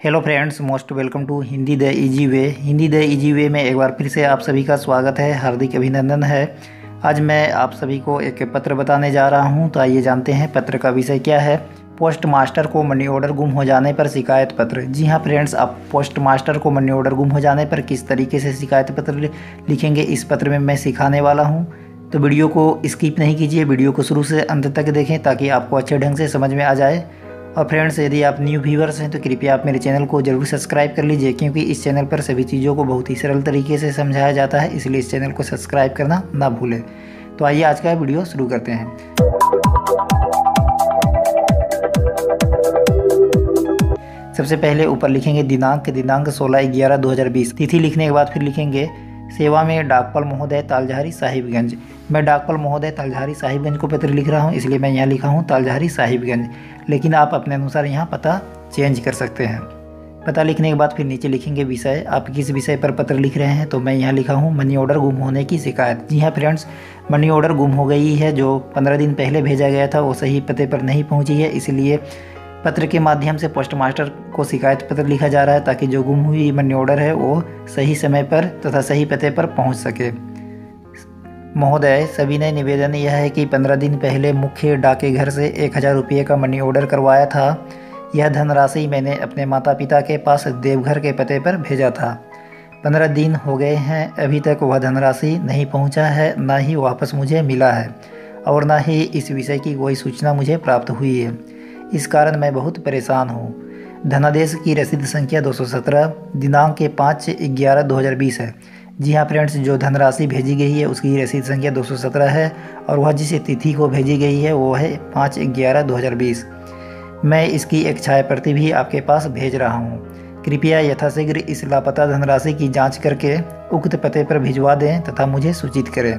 Hello friends most welcome to Hindi the easy way Hindi the easy way में एक बार फिर से आप सभी का स्वागत है। हार्दिक अभिनंदन है। आज मैं आप सभी को एक पत्र बताने जा रहा हूँ। तो आइए जानते हैं पत्र का विषय क्या है। पोस्ट मास्टर को मनी ऑर्डर गुम हो जाने पर शिकायत पत्र। जी हाँ फ्रेंड्स आप पोस्ट मास्टर को मनी ऑर्डर गुम हो जाने पर किस तरीके से शिकायत पत्र लिखेंगे, इस पत्र में मैं सिखाने वाला हूँ। तो वीडियो को स्किप नहीं कीजिए। वीडियो को शुरू से अंत तक देखें ताकि आपको अच्छे ढंग से समझ में आ जाए। और फ्रेंड्स यदि आप न्यू व्यूवर्स हैं तो कृपया आप मेरे चैनल को ज़रूर सब्सक्राइब कर लीजिए, क्योंकि इस चैनल पर सभी चीज़ों को बहुत ही सरल तरीके से समझाया जाता है, इसलिए इस चैनल को सब्सक्राइब करना ना भूलें। तो आइए आज का वीडियो शुरू करते हैं। सबसे पहले ऊपर लिखेंगे दिनांक दिनांक 16 ग्यारह 2020 तिथि लिखने के बाद फिर लिखेंगे सेवा में डाकपाल महोदय तालझारी साहिबगंज। मैं डाकपाल महोदय तालझारी साहिबगंज को पत्र लिख रहा हूँ, इसलिए मैं यहाँ लिखा हूँ तालझारी साहिबगंज। लेकिन आप अपने अनुसार यहाँ पता चेंज कर सकते हैं। पता लिखने के बाद फिर नीचे लिखेंगे विषय। आप किस विषय पर पत्र लिख रहे हैं? तो मैं यहाँ लिखा हूँ, मनी ऑर्डर गुम होने की शिकायत। जी हाँ फ्रेंड्स, मनी ऑर्डर गुम हो गई है, जो पंद्रह दिन पहले भेजा गया था, वो सही पते पर नहीं पहुँची है। इसलिए पत्र के माध्यम से पोस्ट मास्टर को शिकायत पत्र लिखा जा रहा है, ताकि जो गुम हुई मनी ऑर्डर है, वो सही समय पर तथा सही पते पर पहुँच सके। महोदय, सभी ने निवेदन यह है कि पंद्रह दिन पहले मुख्य डाके घर से एक हज़ार रुपये का मनी ऑर्डर करवाया था। यह धनराशि मैंने अपने माता पिता के पास देवघर के पते पर भेजा था। पंद्रह दिन हो गए हैं, अभी तक वह धनराशि नहीं पहुँचा है, ना ही वापस मुझे मिला है, और ना ही इस विषय की कोई सूचना मुझे प्राप्त हुई है। इस कारण मैं बहुत परेशान हूँ। धनादेश की रसीद संख्या 217 दिनांक के पाँच ग्यारह दो हज़ार बीस है। जी हाँ फ्रेंड्स, जो धनराशि भेजी गई है, उसकी रसीद संख्या 217 है और वह जिस तिथि को भेजी गई है, वो है पाँच ग्यारह दो हज़ार बीस। मैं इसकी एक छाया प्रति भी आपके पास भेज रहा हूँ। कृपया यथाशीघ्र इस लापता धनराशि की जाँच करके उक्त पते पर भिजवा दें तथा मुझे सूचित करें।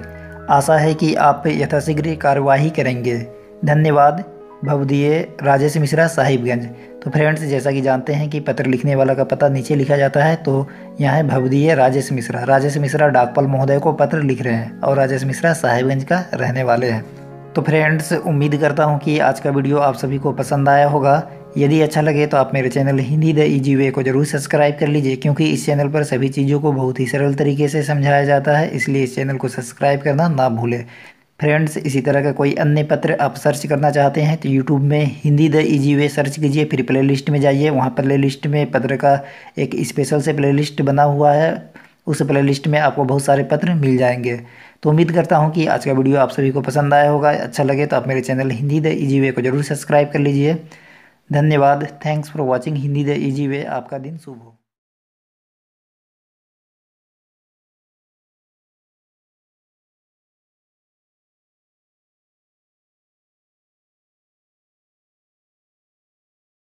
आशा है कि आप यथाशीघ्र कार्यवाही करेंगे। धन्यवाद। भवदीय राजेश मिश्रा साहिबगंज। तो फ्रेंड्स जैसा कि जानते हैं कि पत्र लिखने वाला का पता नीचे लिखा जाता है तो यहाँ है भवदीय राजेश मिश्रा। राजेश मिश्रा डाकपाल महोदय को पत्र लिख रहे हैं और राजेश मिश्रा साहिबगंज का रहने वाले हैं। तो फ्रेंड्स उम्मीद करता हूँ कि आज का वीडियो आप सभी को पसंद आया होगा। यदि अच्छा लगे तो आप मेरे channel Hindi the easy way को ज़रूर सब्सक्राइब कर लीजिए, क्योंकि इस चैनल पर सभी चीज़ों को बहुत ही सरल तरीके से समझाया जाता है, इसलिए इस चैनल को सब्सक्राइब करना ना भूलें। फ्रेंड्स इसी तरह का कोई अन्य पत्र आप सर्च करना चाहते हैं तो यूट्यूब में Hindi the easy way search कीजिए, फिर प्ले लिस्ट में जाइए। वहाँ प्ले लिस्ट में पत्र का एक स्पेशल से प्ले लिस्ट बना हुआ है। उस प्ले लिस्ट में आपको बहुत सारे पत्र मिल जाएँगे। तो उम्मीद करता हूँ कि आज का वीडियो आप सभी को पसंद आया होगा। अच्छा लगे तो आप मेरे channel Hindi the easy way को ज़रूर सब्सक्राइब कर लीजिए। धन्यवाद। Thanks for watching Hindi the easy way. आपका दिन शुभ हो।